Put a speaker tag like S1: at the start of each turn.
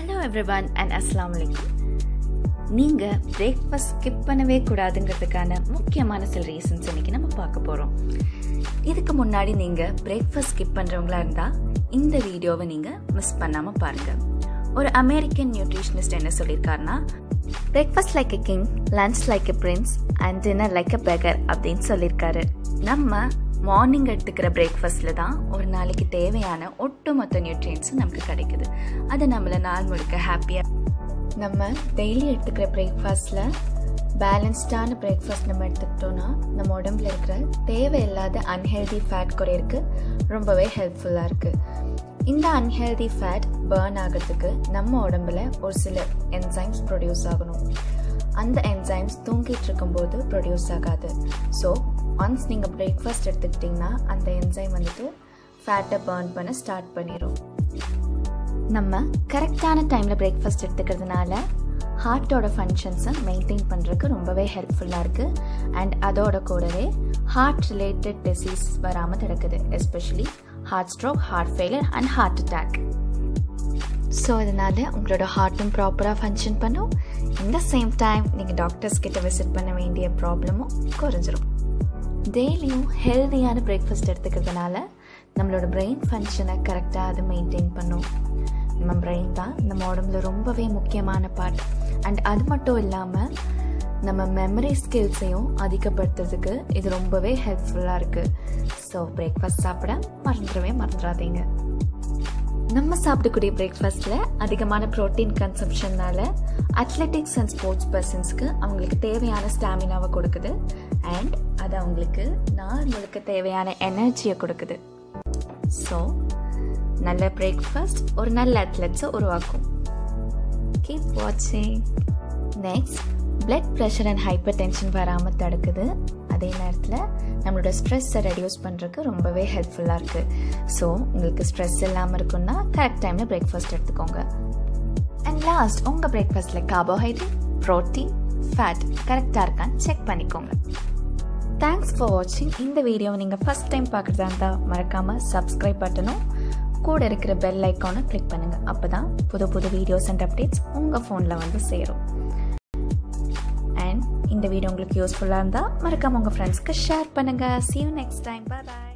S1: Hello everyone and அஸ்லாம் வலைக்கும் நீங்கள் பிரேக்ஃபாஸ்ட் ஸ்கிப் பண்ணவே கூடாதுங்கிறதுக்கான முக்கியமான சில ரீசன்ஸ் இன்னைக்கு நம்ம பார்க்க போகிறோம் இதுக்கு முன்னாடி நீங்கள் பிரேக்ஃபாஸ்ட் ஸ்கிப் பண்ணுறவங்களா இருந்தால் இந்த வீடியோவை நீங்கள் மிஸ் பண்ணாமல் பாருங்கள் ஒரு அமெரிக்கன் நியூட்ரிஷனிஸ்ட் என்ன சொல்லியிருக்காருன்னா breakfast like a king lunch like a prince and dinner like a beggar அப்படின்னு சொல்லியிருக்காரு. நம்ம மார்னிங் எடுத்துக்கிற பிரேக்ஃபாஸ்ட்டில் தான் ஒரு நாளைக்கு தேவையான ஒட்டுமொத்த நியூட்ரியன்ஸும் நமக்கு கிடைக்குது. அது நம்மளை நாள் முழுக்க ஹாப்பியாக நம்ம டெய்லி எடுத்துக்கிற பிரேக்ஃபாஸ்ட்டில் பேலன்ஸ்டான பிரேக்ஃபாஸ்ட் நம்ம எடுத்துக்கிட்டோன்னா நம்ம உடம்புல இருக்கிற தேவையில்லாத அன்ஹெல்தி ஃபேட் குறையிறதுக்கு ரொம்பவே ஹெல்ப்ஃபுல்லாக இருக்குது இந்த அன்ஹெல்தி ஃபேட் பேர்ன் ஆகிறதுக்கு நம்ம உடம்புல ஒரு சில என்சைம்ஸ் ப்ரொடியூஸ் ஆகணும். அந்த என்சைம்ஸ் தூங்கிட்டு இருக்கும்போது ப்ரொடியூஸ் ஆகாது. ஸோ ஒன்ஸ் நீங்கள் பிரேக்ஃபாஸ்ட் எடுத்துக்கிட்டிங்கன்னா அந்த என்சைம் வந்துட்டு ஃபேட்டை பேர்ன் பண்ண ஸ்டார்ட் பண்ணிடும் நம்ம கரெக்டான டைமில் பிரேக்ஃபாஸ்ட் எடுத்துக்கிறதுனால ஹார்ட்டோட ஃபங்க்ஷன்ஸை மெயின்டைன் பண்ணுறதுக்கு ரொம்பவே ஹெல்ப்ஃபுல்லாக இருக்குது அண்ட் அதோட கூடவே ஹார்ட் ரிலேட்டட் டிசீஸ் வராமல் தடுக்குது especially heart stroke heart failure and heart attack so அதனால் உங்களோட ஹார்ட்டும் ப்ராப்பராக ஃபங்க்ஷன் பண்ணும். இந்த சேம் டைம் நீங்கள் டாக்டர்ஸ் கிட்ட விசிட் பண்ண வேண்டிய ப்ராப்ளமும் குறைஞ்சிரும். டெய்லியும் ஹெல்தியான பிரேக்ஃபாஸ்ட் எடுத்துக்கிறதுனால நம்மளோட பிரெயின் ஃபங்க்ஷனை கரெக்டாக அது மெயின்டைன் பண்ணும். நம்ம பிரெயின் தான் நம்ம உடம்புல ரொம்பவே முக்கியமான பார்ட் அண்ட் அது மட்டும் இல்லாமல் நம்ம மெமரி ஸ்கில்ஸையும் அதிகப்படுத்துறதுக்கு இது ரொம்பவே ஹெல்ப்ஃபுல்லாக இருக்குது ஸோ பிரேக்ஃபாஸ்ட் சாப்பிட மறந்துடவே மறந்துடாதீங்க. நம்ம சாப்பிடக்கூடிய பிரேக்ஃபாஸ்ட்டில் அதிகமான ப்ரோட்டீன் கன்சம்ஷன்னால அத்லெட்டிக்ஸ் அண்ட் ஸ்போர்ட்ஸ் பர்சன்ஸ்க்கு அவங்களுக்கு தேவையான ஸ்டாமினாவை கொடுக்குது. அண்ட் அது அவங்களுக்கு நாள் முழுக்க தேவையான எனர்ஜியை கொடுக்குது. ஸோ நல்ல பிரேக்ஃபாஸ்ட் ஒரு நல்ல அத்லெட்ஸை உருவாக்கும். கீப் வாட்சிங் next blood pressure and hypertension வராமல் தடுக்குது. அதே நேரத்தில் நம்மளோட ஸ்ட்ரெஸ்ஸை ரெடியூஸ் பண்ணுறதுக்கு ரொம்பவே ஹெல்ப்ஃபுல்லாக இருக்குது ஸோ உங்களுக்கு ஸ்ட்ரெஸ் இல்லாமல் இருக்குன்னா கரெக்ட் டைமில் பிரேக்ஃபாஸ்ட் எடுத்துக்கோங்க. அண்ட் லாஸ்ட் உங்கள் பிரேக்ஃபாஸ்ட்டில் கார்போஹைட்ரேட் ப்ரோட்டீன் ஃபேட் கரெக்டாக இருக்கான்னு செக் பண்ணிக்கோங்க. தேங்க்ஸ் ஃபார் வாட்சிங் இந்த வீடியோவை நீங்கள் ஃபஸ்ட் டைம் பார்க்குறதா இருந்தால் மறக்காமல் சப்ஸ்கிரைப் பட்டனும் கூட இருக்கிற பெல் ஐக்கானை கிளிக் பண்ணுங்கள் அப்போ தான் புது புது வீடியோஸ் அண்ட் அப்டேட்ஸ் உங்கள் ஃபோனில் வந்து சேரும். இந்த வீடியோ உங்களுக்கு யூஸ்ஃபுல்லாக இருந்தால் மறக்காமல் உங்கள் ஃப்ரெண்ட்ஸ்க்கு ஷேர் பண்ணுங்கள் see you next time bye